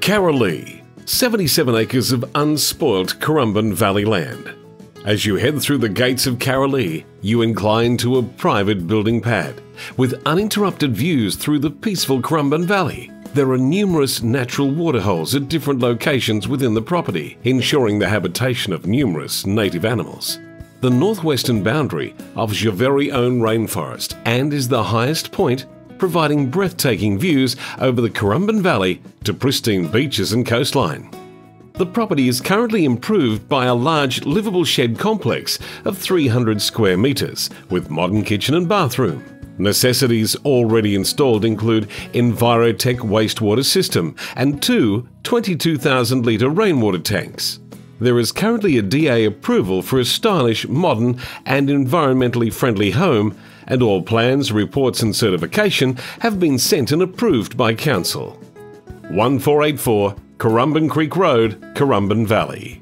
Carolee, 77 acres of unspoilt Currumbin Valley land. As you head through the gates of Carolee, you incline to a private building pad with uninterrupted views through the peaceful Currumbin Valley. There are numerous natural waterholes at different locations within the property, ensuring the habitation of numerous native animals. The northwestern boundary offers your very own rainforest and is the highest point providing breathtaking views over the Currumbin Valley to pristine beaches and coastline. The property is currently improved by a large livable shed complex of 300 square metres with modern kitchen and bathroom. Necessities already installed include Envirotech wastewater system and two 22,000 litre rainwater tanks. There is currently a DA approval for a stylish, modern and environmentally friendly home and all plans, reports and certification have been sent and approved by Council. 1484 Currumbin Creek Road, Currumbin Valley.